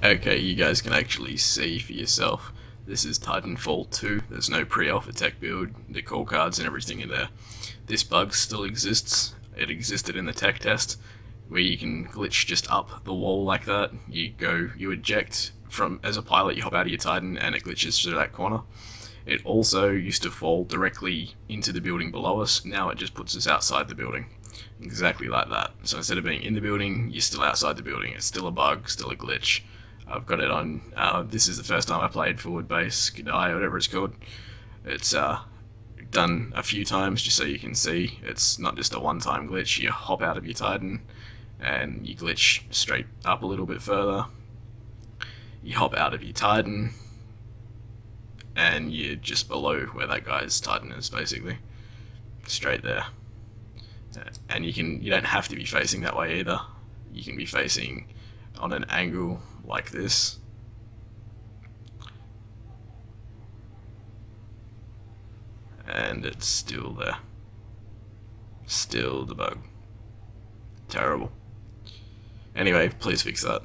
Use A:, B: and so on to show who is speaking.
A: Okay, you guys can actually see for yourself. This is Titanfall 2. There's no pre-alpha tech build, the call cards and everything in there. This bug still exists. It existed in the tech test, where you can glitch just up the wall like that. You go, you eject from as a pilot, you hop out of your Titan, and it glitches through that corner. It also used to fall directly into the building below us. Now it just puts us outside the building. Exactly like that. So instead of being in the building, you're still outside the building. It's still a bug, still a glitch. I've got it on. Uh, this is the first time I played Forward Base Kodai, whatever it's called. It's uh, done a few times just so you can see. It's not just a one-time glitch. You hop out of your Titan and you glitch straight up a little bit further. You hop out of your Titan and you're just below where that guy's Titan is, basically. Straight there. And you can you don't have to be facing that way either. You can be facing on an angle like this. And it's still there. Still the bug. Terrible. Anyway, please fix that.